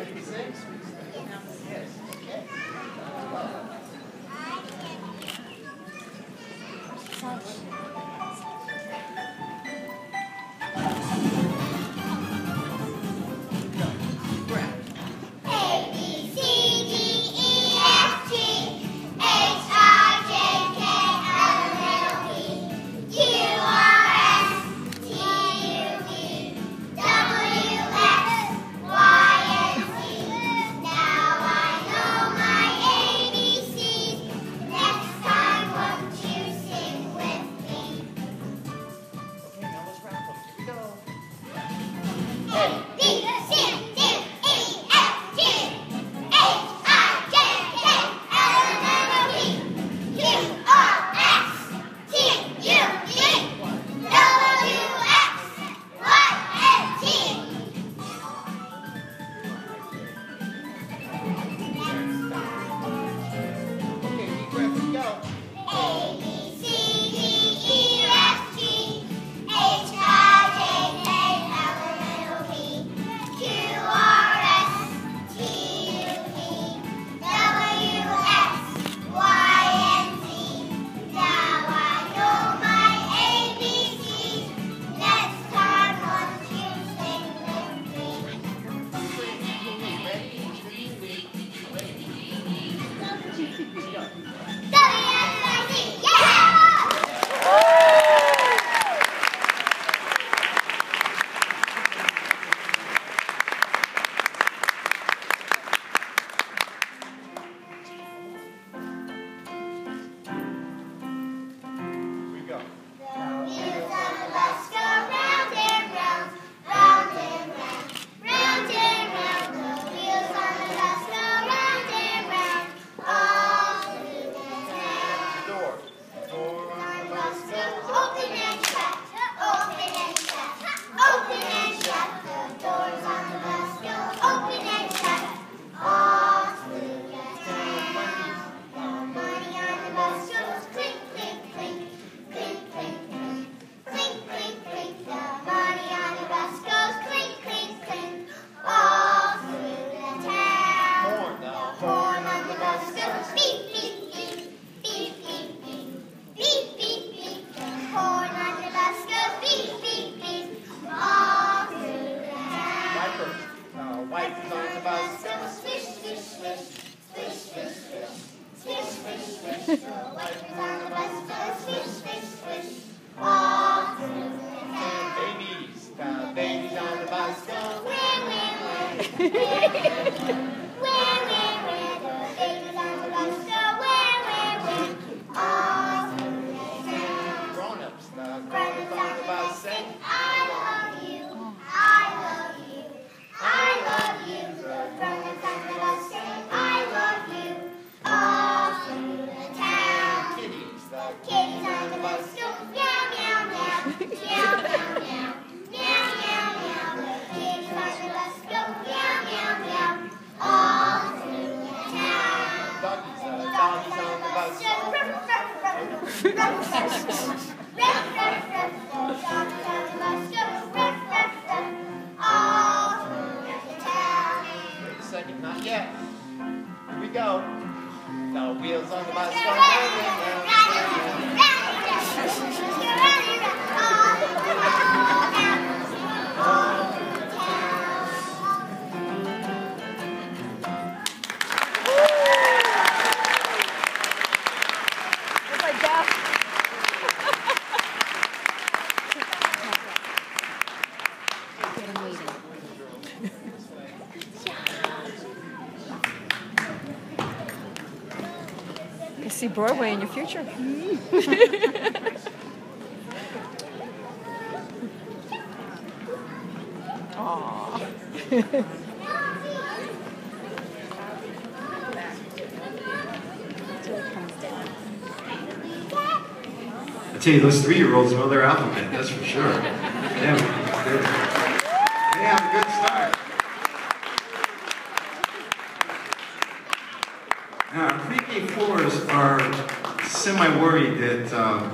okay ハハハハ! Second, not yet. Here we go. Now wheels on the bicycle. see Broadway in your future? I tell you, those three-year-olds know their alphabet, that's for sure. Yeah, they have a good start. Now, K4s are semi-worried that uh,